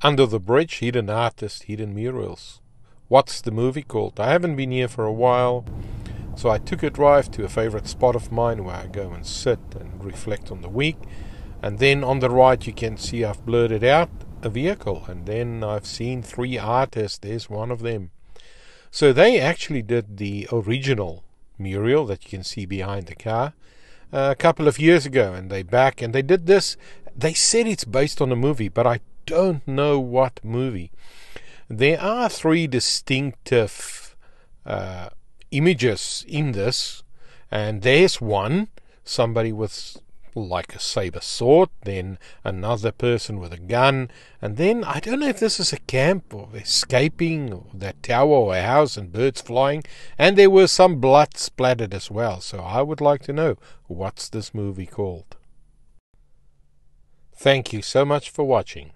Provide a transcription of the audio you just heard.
Under the Bridge, Hidden Artist, Hidden Murals. What's the movie called? I haven't been here for a while, so I took a drive to a favorite spot of mine where I go and sit and reflect on the week. And then on the right, you can see I've blurred out a vehicle, and then I've seen three artists. There's one of them. So they actually did the original mural that you can see behind the car uh, a couple of years ago, and they back and they did this. They said it's based on a movie, but I don't know what movie. There are three distinctive uh, images in this, and there's one somebody with like a saber sword, then another person with a gun, and then I don't know if this is a camp or escaping or that tower or a house and birds flying, and there was some blood splattered as well. So I would like to know what's this movie called. Thank you so much for watching.